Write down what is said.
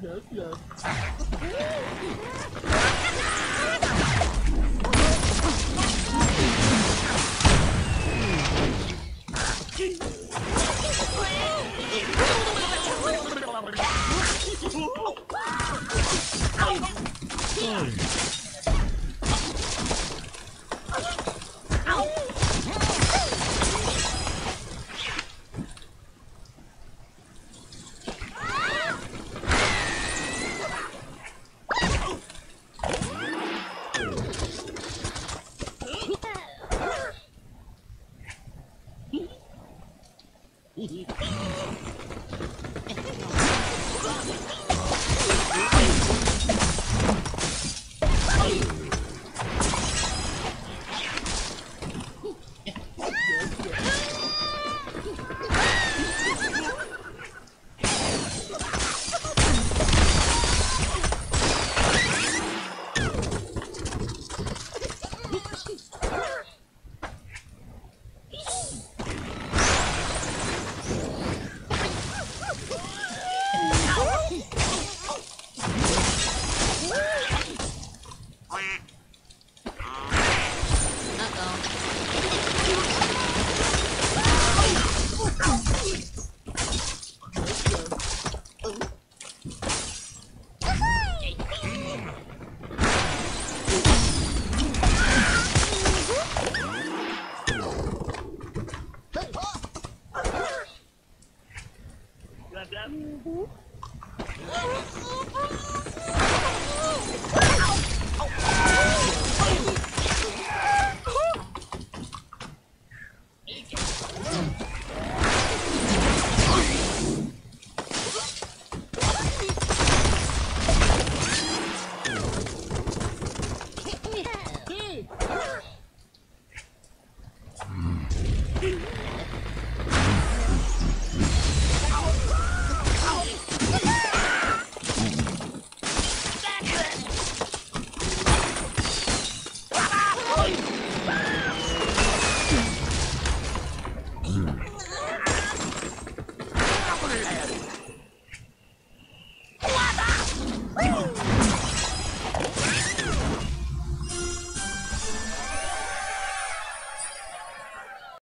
Yes, yes. Uhum. Oh!